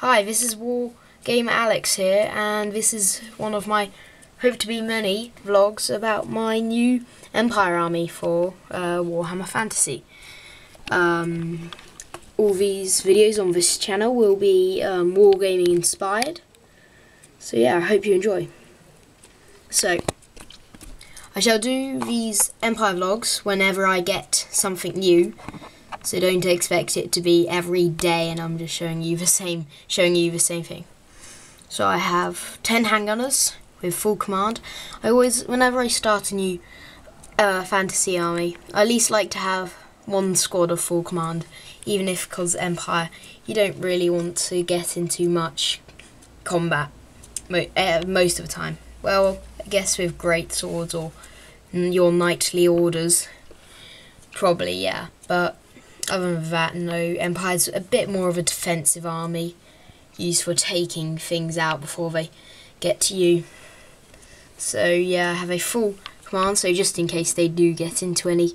Hi, this is War Game Alex here, and this is one of my hope to be many vlogs about my new Empire army for uh, Warhammer Fantasy. Um, all these videos on this channel will be um, wargaming inspired, so yeah, I hope you enjoy. So, I shall do these Empire vlogs whenever I get something new. So don't expect it to be every day and I'm just showing you the same showing you the same thing. So I have 10 handgunners with full command. I always whenever I start a new uh, fantasy army, I at least like to have one squad of full command even if because Empire you don't really want to get into much combat uh, most of the time. Well, I guess with great swords or your knightly orders probably yeah, but other than that, no. Empire's a bit more of a defensive army, used for taking things out before they get to you. So yeah, I have a full command, so just in case they do get into any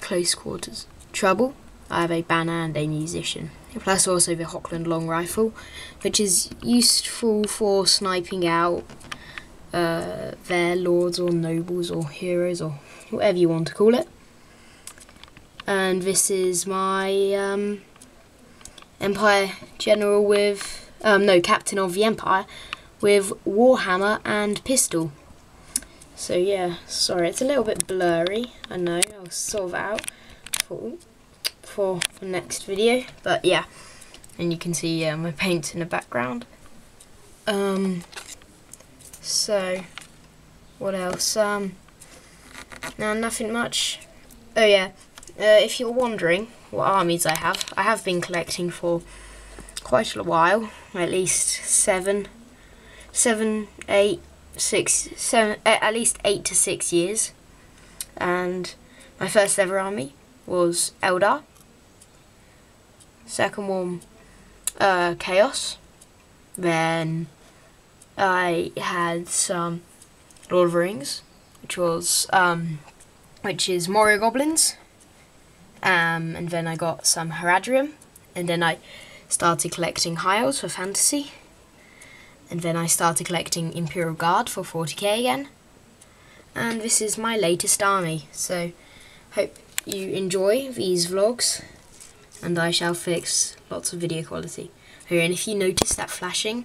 close quarters trouble, I have a banner and a musician. Plus also the Hochland long rifle, which is useful for sniping out uh, their lords or nobles or heroes or whatever you want to call it and this is my um, Empire General with, um, no, Captain of the Empire with Warhammer and pistol. So yeah, sorry, it's a little bit blurry, I know, I'll sort it out for, for the next video, but yeah, and you can see uh, my paint in the background. Um, so, what else? Um, no, nothing much. Oh yeah, uh, if you're wondering what armies I have, I have been collecting for quite a while, at least seven, seven, eight, six, seven, at least eight to six years. And my first ever army was Eldar. Second one, uh, Chaos. Then I had some Lord of the Rings, which was um, which is Moria Goblins um, and then I got some Haradrim, and then I started collecting Elves for Fantasy, and then I started collecting Imperial Guard for 40k again, and this is my latest army, so hope you enjoy these vlogs, and I shall fix lots of video quality. Here, and if you notice that flashing,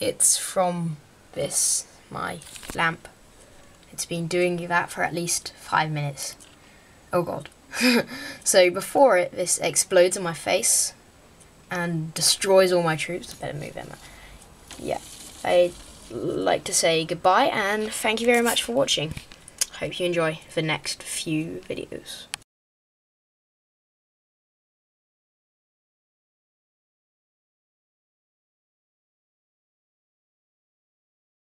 it's from this, my lamp. It's been doing that for at least five minutes. Oh god. so before it, this explodes in my face and destroys all my troops. Better move Emma. Yeah, I'd like to say goodbye and thank you very much for watching. Hope you enjoy the next few videos.